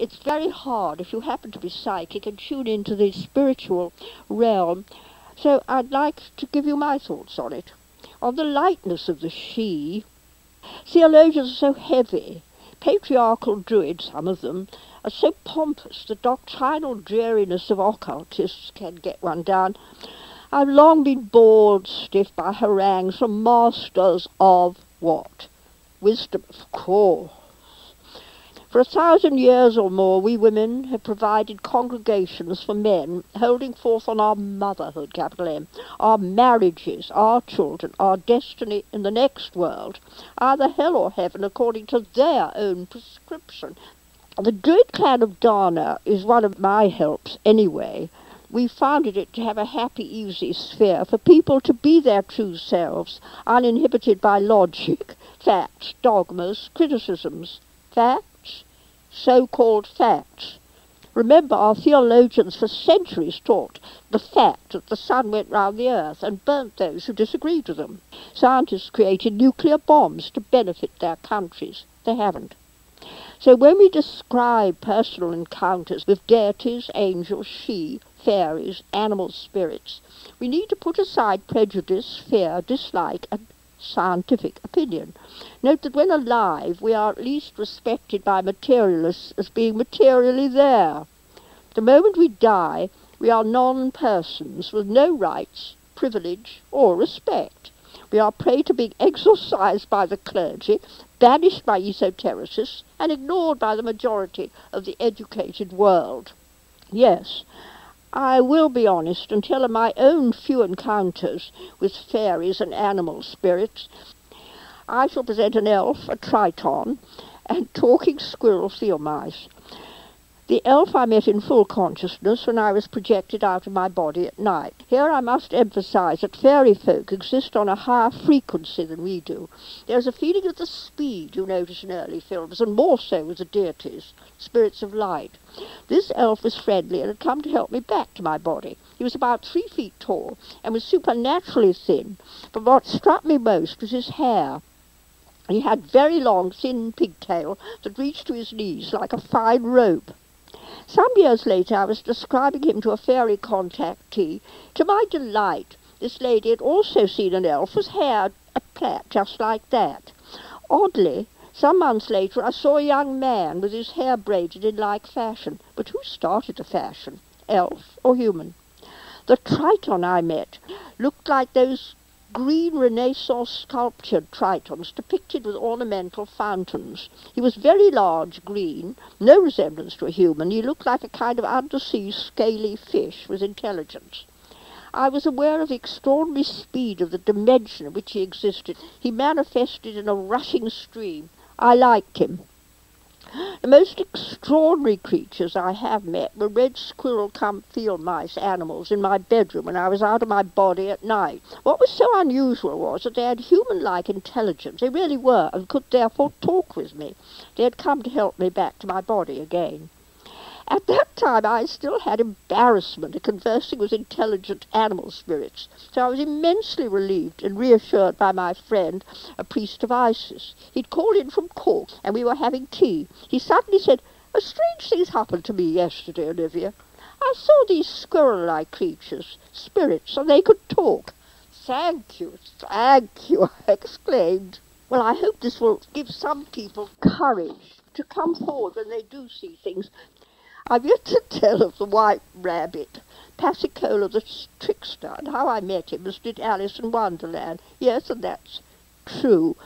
It's very hard if you happen to be psychic and tune into the spiritual realm. So I'd like to give you my thoughts on it. On the lightness of the Sidhe. Theologians are so heavy. Patriarchal druids, some of them, are so pompous the doctrinal dreariness of occultists can get one down. I've long been bored stiff by harangues from masters of what? Wisdom, of course. For a thousand years or more, we women have provided congregations for men, holding forth on our motherhood, capital M, our marriages, our children, our destiny in the next world, either hell or heaven, according to their own prescription. The Druid clan of Dana is one of my helps, anyway. We founded it to have a happy, easy sphere for people to be their true selves, uninhibited by logic, facts, dogmas, criticisms. Facts? So-called facts. Remember, our theologians for centuries taught the fact that the sun went round the earth and burnt those who disagreed with them. Scientists created nuclear bombs to benefit their countries. They haven't. So when we describe personal encounters with deities, angels, Sidhe, fairies, animal spirits, we need to put aside prejudice, fear, dislike, and scientific opinion. Note that when alive, we are at least respected by materialists as being materially there. The moment we die, we are non-persons with no rights, privilege, or respect. We are prey to being exorcised by the clergy, banished by esotericists, and ignored by the majority of the educated world. Yes, I will be honest and tell of my own few encounters with fairies and animal spirits. I shall present an elf, a triton, and talking squirrel theomise. The elf I met in full consciousness when I was projected out of my body at night. Here I must emphasize that fairy folk exist on a higher frequency than we do. There is a feeling of the speed you notice in early films, and more so with the deities, spirits of light. This elf was friendly and had come to help me back to my body. He was about three feet tall and was supernaturally thin, but what struck me most was his hair. He had very long, thin pigtail that reached to his knees like a fine rope. Some years later I was describing him to a fairy contactee. To my delight, this lady had also seen an elf with hair a plait just like that. Oddly, some months later I saw a young man with his hair braided in like fashion. But who started the fashion, elf or human? The Triton I met looked like those green Renaissance sculptured tritons depicted with ornamental fountains. He was very large, green, no resemblance to a human. He looked like a kind of undersea scaly fish with intelligence. I was aware of the extraordinary speed of the dimension in which he existed. He manifested in a rushing stream. I liked him. The most extraordinary creatures I have met were red squirrel come field mice animals in my bedroom when I was out of my body at night. What was so unusual was that they had human-like intelligence. They really were, and could therefore talk with me. They had come to help me back to my body again. At that time I still had embarrassment at conversing with intelligent animal spirits, so I was immensely relieved and reassured by my friend, a priest of Isis. He'd called in from Cork, and we were having tea. He suddenly said, A strange thing's happened to me yesterday, Olivia. I saw these squirrel-like creatures, spirits, and they could talk. Thank you, thank you, I exclaimed. Well, I hope this will give some people courage to come forward when they do see things I've yet to tell of the white rabbit, Pasicola the trickster, and how I met him, as did Alice in Wonderland. Yes, and that's true.